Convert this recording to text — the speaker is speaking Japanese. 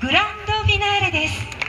グランドフィナーレです。